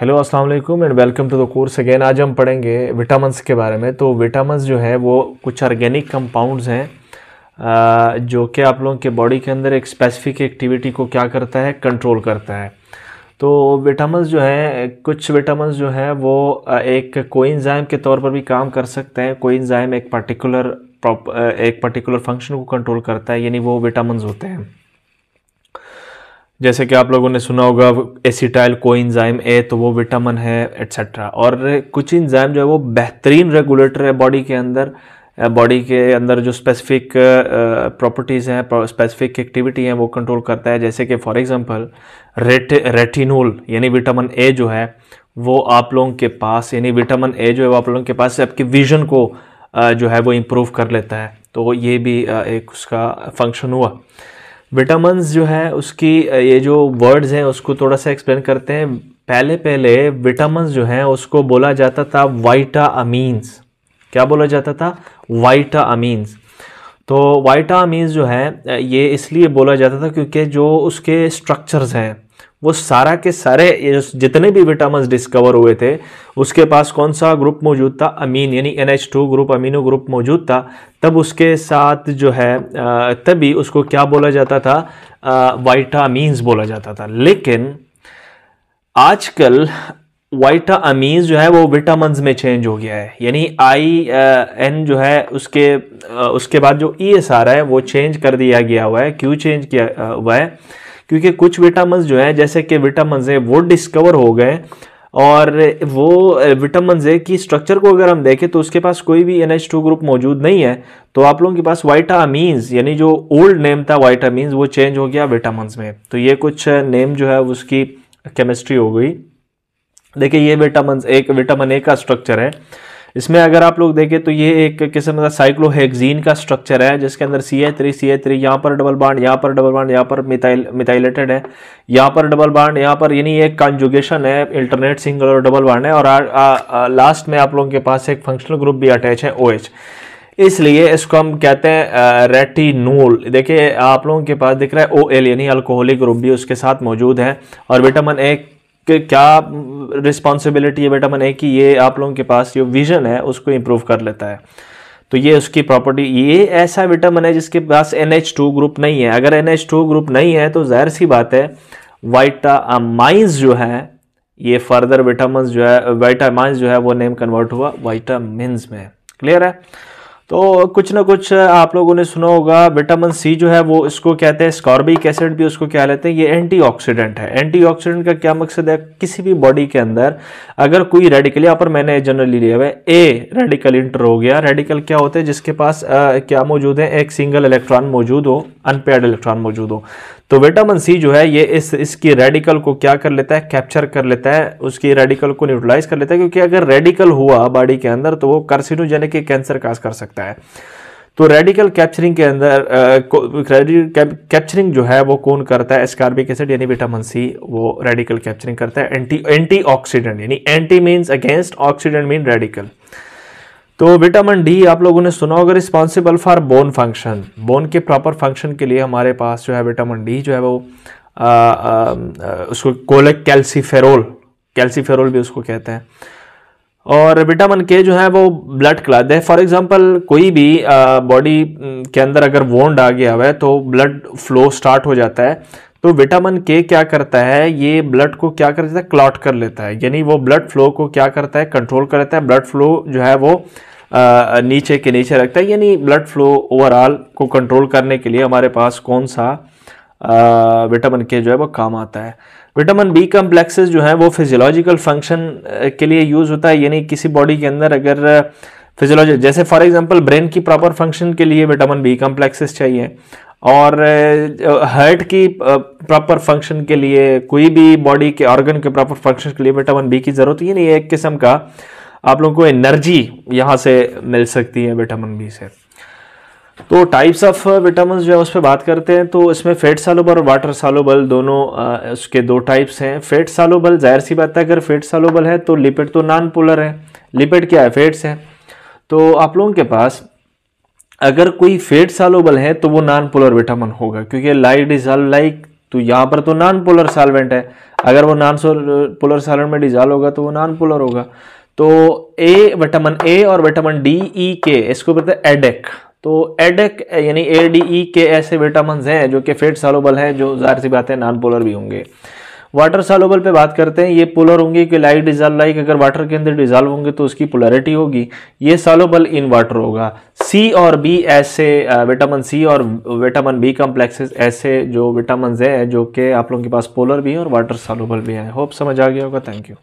Hello अस्सलाम वालेकुम and welcome to the course again आज हम पढ़ेंगे विटामिन्स के बारे में। तो विटामिन्स जो है, वो कुछ ऑर्गेनिक कंपाउंड्स हैं जो कि आप लोगों के बॉडी के अंदर एक स्पेसिफिक एक्टिविटी को क्या करता है कंट्रोल करता है। तो विटामिन्स जो हैं, कुछ विटामिन्स जो हैं, वो एक कोइंजाइम के तौर पर भी काम कर सकते हैं। कोइंजाइम एक पर्टिकुलर एक पर्टिकुलर फ़ंक्शन को कंट्रोल करता है, यानी वो विटामिन्स होते हैं। जैसे कि आप लोगों ने सुना होगा, एसिटाइल को इंजाइम ए तो वो विटामिन है एट्सेट्रा और कुछ इंजाइम जो है वो बेहतरीन रेगुलेटर है बॉडी के अंदर बॉडी के अंदर जो स्पेसिफिक प्रॉपर्टीज़ हैं स्पेसिफिक एक्टिविटी हैं, वो कंट्रोल करता है। जैसे कि फॉर एग्जांपल रेट रेटिनोल यानी विटामिन ए जो है, वो आप लोगों के पास, यानी विटामिन ए जो है वो आप लोगों के पास से आपकी विजन को जो है वो इम्प्रूव कर लेता है। तो ये भी एक उसका फ़ंक्शन हुआ। विटामिन्स जो है, उसकी ये जो वर्ड्स हैं, उसको थोड़ा सा एक्सप्लेन करते हैं। पहले पहले विटामिन जो हैं, उसको बोला जाता था वाइटा अमीन्स क्या बोला जाता था? वाइटा अमीन्स तो वाइटा अमीन्स जो है ये इसलिए बोला जाता था क्योंकि जो उसके स्ट्रक्चर्स हैं वो सारा के सारे जितने भी विटामिन डिस्कवर हुए थे उसके पास कौन सा ग्रुप मौजूद था? अमीन यानी N H two group amino group मौजूद था। तब उसके साथ जो है तभी उसको क्या बोला जाता था? वाइटामीन्स बोला जाता था। लेकिन आजकल वाइटा अमीन्स जो है वो विटामिन में चेंज हो गया है। यानी आई एन जो है उसके अ, उसके बाद जो ई एस आ रहा है वो चेंज कर दिया गया हुआ है। क्यों चेंज किया हुआ है? क्योंकि कुछ विटामिन्स जो हैं, जैसे कि विटामिन है वो डिस्कवर हो गए और वो विटामिन ए की स्ट्रक्चर को अगर हम देखें तो उसके पास कोई भी NH2 ग्रुप मौजूद नहीं है। तो आप लोगों के पास वाइटामीन्स यानी जो ओल्ड नेम था वाइटामीन्स वो चेंज हो गया विटामिन में। तो ये कुछ नेम जो है, उसकी केमिस्ट्री हो गई। देखिए, ये विटामिन एक विटामिन ए का स्ट्रक्चर है। इसमें अगर आप लोग देखें तो ये एक किस्म का साइक्लोहेक्सीन का स्ट्रक्चर है जिसके अंदर C H three C H three यहाँ पर डबल बाड यहाँ पर डबल बाड यहाँ पर मिथाइल मिथाइलेटेड है। यहाँ पर डबल बाड यहाँ पर यानी एक कंजुगेशन है अल्टरनेट सिंगल और डबल बाड है और आ, आ, आ, लास्ट में आप लोगों के पास एक फंक्शनल ग्रुप भी अटैच है ओ एच इसलिए इसको हम कहते हैं रेटिनोल देखिए आप लोगों के पास दिख रहा है ओ एल यानी अल्कोहलिक ग्रुप भी उसके साथ मौजूद है और विटामिन ए के क्या रिस्पॉन्सिबिलिटी है विटामिन ए कि ये आप लोगों के पास जो विजन है, उसको इम्प्रूव कर लेता है। तो ये उसकी प्रॉपर्टी ये ऐसा विटामिन है जिसके पास एन एच टू ग्रुप नहीं है। अगर एन एच टू ग्रुप नहीं है तो ज़ाहिर सी बात है वाइटा वाइटामाइंस जो है, ये फर्दर विटामिन जो है वाइटामाइंस जो है, वो नेम कन्वर्ट हुआ वाइटामिन्स में। क्लियर है? तो कुछ ना कुछ आप लोगों ने सुना होगा विटामिन सी जो है वो इसको कहते हैं स्कॉर्बिक एसिड भी उसको क्या लेते हैं ये एंटीऑक्सीडेंट है। एंटीऑक्सीडेंट का क्या मकसद है? किसी भी बॉडी के अंदर अगर कोई रेडिकल यहाँ पर मैंने जनरली लिया हुआ है ए रेडिकल इंटर हो गया। रेडिकल क्या होते हैं? जिसके पास आ, क्या मौजूद है? एक सिंगल इलेक्ट्रॉन मौजूद हो अनपेड इलेक्ट्रॉन मौजूद हो। तो विटामिन सी जो है, ये इस, इसकी रेडिकल को क्या कर लेता है? कैप्चर कर लेता है। उसकी रेडिकल को न्यूट्रलाइज कर लेता है, क्योंकि अगर रेडिकल हुआ बॉडी के अंदर तो वो कार्सिनोजेनिक कैंसर काज कर सकता है। तो रेडिकल कैप्चरिंग के अंदर कैप्चरिंग जो है, वो कौन करता है? एस्कार्बिक एसिड यानी विटामिन सी वो रेडिकल कैप्चरिंग करता है। एंटी एंटी ऑक्सीडेंट यानी anti means against oxidant mean radical तो विटामिन डी आप लोगों ने सुना होगा responsible for bone function. Bone के प्रॉपर फ़ंक्शन के लिए हमारे पास जो है विटामिन डी जो है वो आ, आ, उसको कोलेक कैल्सीफेरोल। कैल्सीफेरोल भी उसको कहते हैं। और विटामिन के जो है वो ब्लड क्लॉट है फॉर एग्जांपल कोई भी बॉडी के अंदर अगर वोंड आ गया हुआ है तो ब्लड फ्लो स्टार्ट हो जाता है। तो विटामिन के क्या करता है ये ब्लड को क्या कर देता है क्लॉट कर लेता है। यानी वो ब्लड फ्लो को क्या करता है कंट्रोल कर लेता है। ब्लड फ्लो जो है वो नीचे के नीचे रखता है, यानी ब्लड फ्लो ओवरऑल को कंट्रोल करने के लिए हमारे पास कौन सा विटामिन के जो है वो काम आता है। विटामिन बी कम्प्लेक्सेस जो है वो फिजियोलॉजिकल फ़ंक्शन के लिए यूज़ होता है, यानी किसी बॉडी के अंदर अगर फिजियोलॉजी जैसे फॉर एग्जांपल ब्रेन की प्रॉपर फ़ंक्शन के लिए विटामिन बी कम्प्लेक्सेस चाहिए, और हार्ट की प्रॉपर फ़ंक्शन के लिए, कोई भी बॉडी के ऑर्गन के प्रॉपर फ़ंक्शन के लिए विटामिन बी की ज़रूरत है नहीं है, एक किस्म का। आप लोगों को एनर्जी यहाँ से मिल सकती है विटामिन बी से। तो टाइप्स ऑफ़ विटामिन जो है उस पर बात करते हैं तो इसमें फेट सालोबल और वाटर सालोबल दोनों अ, उसके दो टाइप्स हैं। फेट सालोबल ज़ाहिर सी बात है अगर फेट सालोबल है तो लिपिड तो नॉन पोलर है। लिपिड क्या है? फेट्स है। तो आप लोगों के पास अगर कोई फेट सालोबल है तो वो नॉन पोलर विटामिन होगा क्योंकि लाइट डिजॉल्व लाइक तो यहाँ पर तो नॉन पोलर सॉल्वेंट है। अगर वो नॉन पोलर सॉल्वेंट में डिजॉल्व होगा तो वो नॉन पोलर होगा। तो ए विटामिन ए और विटामिन डी ई के इसको बोलते हैं एडेक तो एडेक यानी ए डी ई के ऐसे विटामिन हैं जो कि फेट सालोबल हैं, जो ज़ाहिर सी बात है नॉन पोलर भी होंगे। वाटर सालोबल पे बात करते हैं, ये पोलर होंगे कि लाइट डिजॉल्व लाइक अगर वाटर के अंदर डिजॉल्व होंगे तो उसकी पोलरिटी होगी। ये सालोबल इन वाटर होगा। सी और बी ऐसे विटामिन सी और विटामिन बी कम्प्लेक्सेस ऐसे जो विटामिन हैं, जो कि आप लोगों के पास पोलर भी हैं और वाटर सालोबल भी हैं। होप समझ आ गया होगा। Thank you